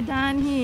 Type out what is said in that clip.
down here.